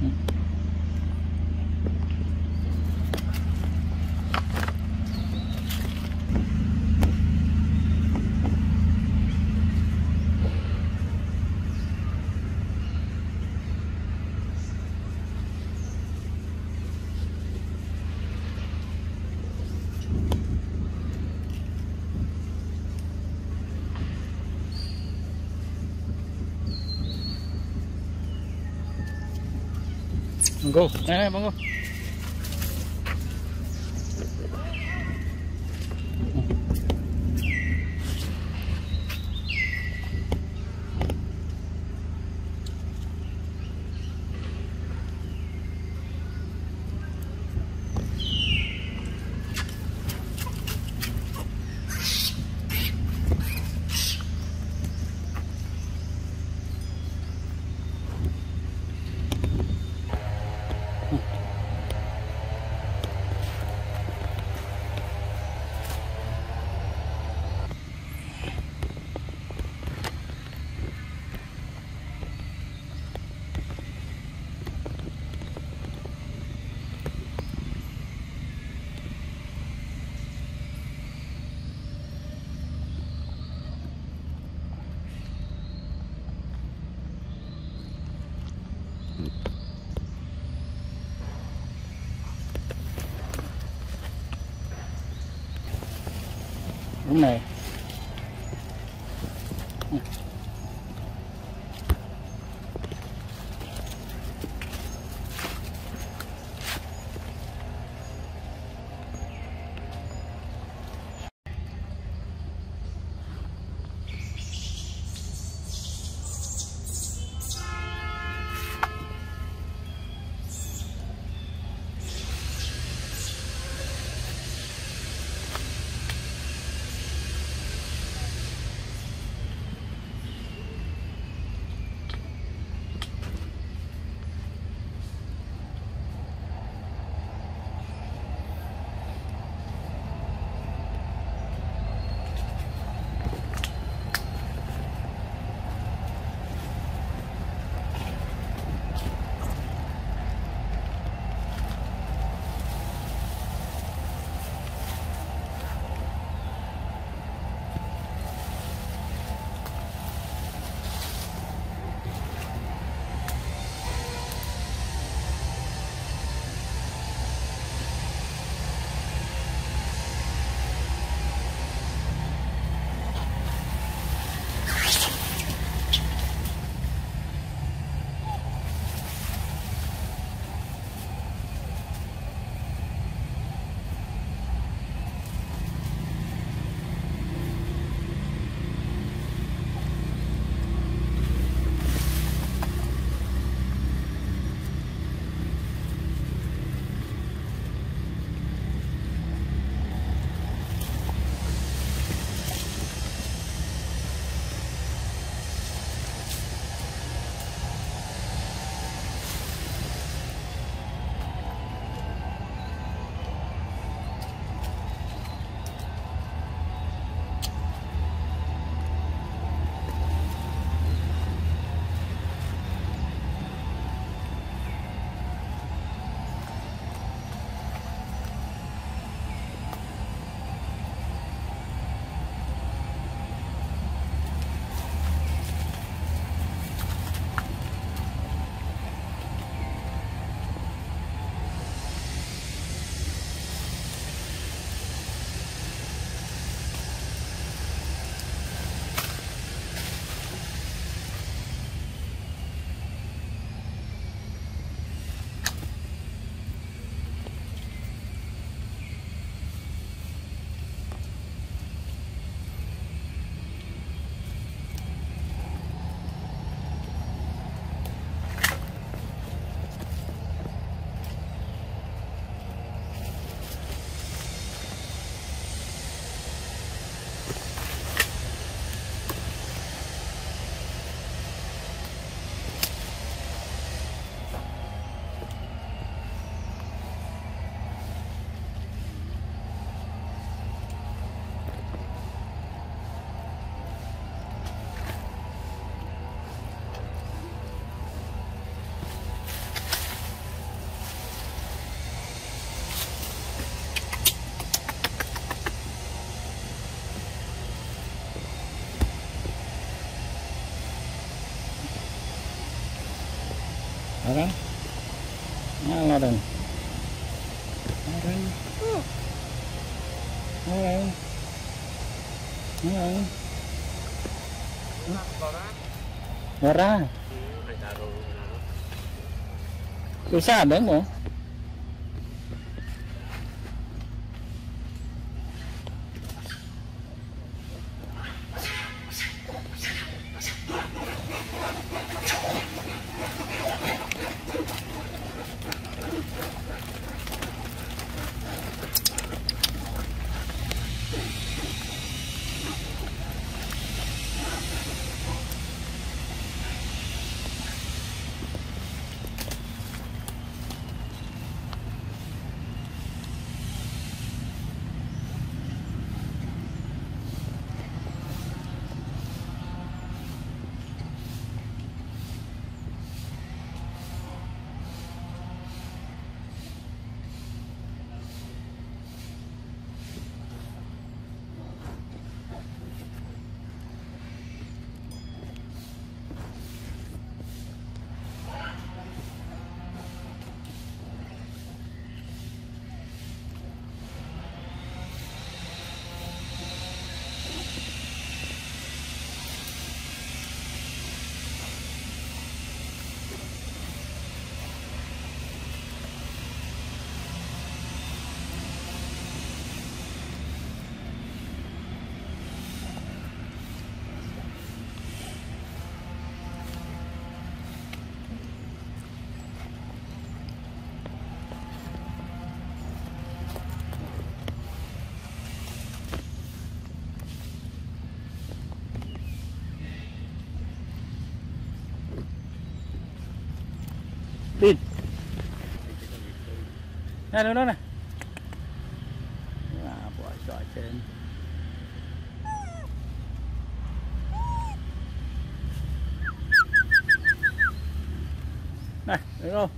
Mm-hmm. Cô, này này cũng cô. Alaran. Aran. Aran. Nó Ra. Susah ra mo. không? Nè đâu đó nè. À, bỏ trọi trên. Này, được không?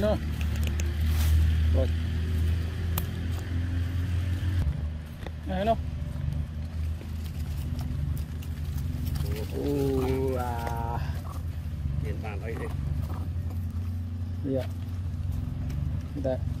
Hello. Rồi. À, hello. Ồ, à. Hiện bản ấy đi. Iya. Kita.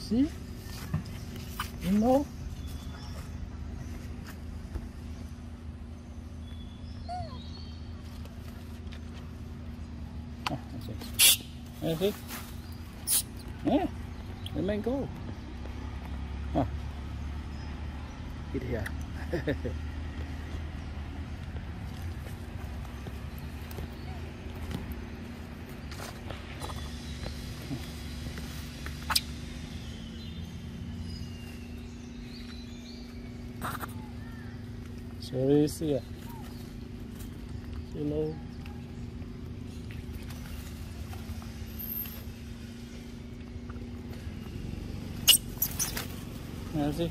See? You know? Ah, that's it. Yeah, the main goal. Huh. Get here. Sorry, see ya. you know Nào gì?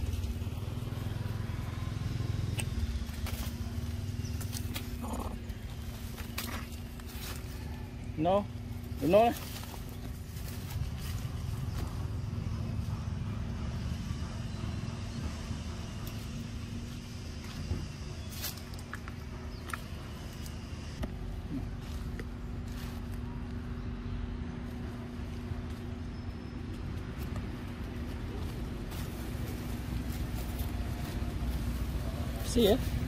No, no. See ya.